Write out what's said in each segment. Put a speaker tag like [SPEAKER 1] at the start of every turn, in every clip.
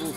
[SPEAKER 1] Yeah.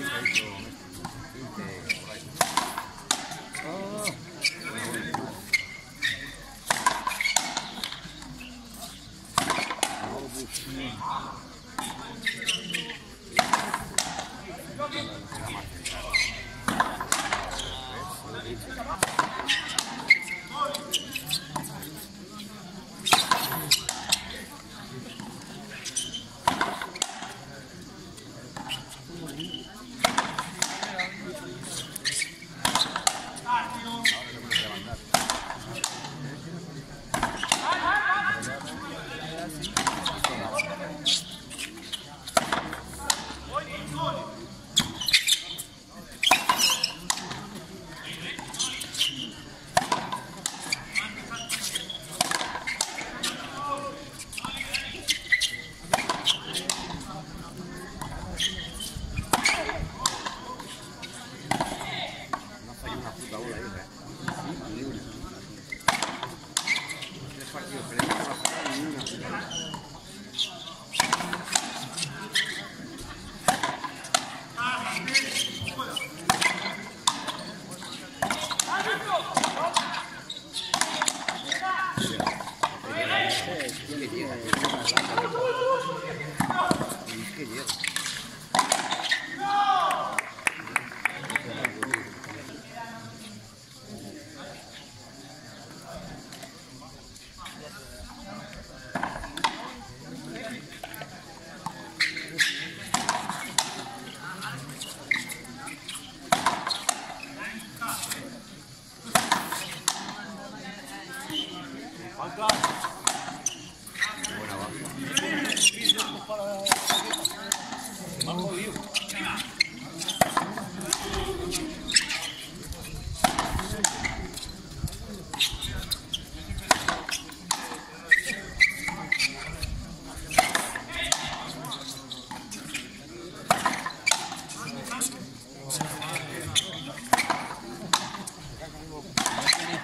[SPEAKER 1] Thank you.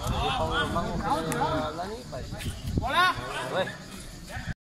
[SPEAKER 2] 我来。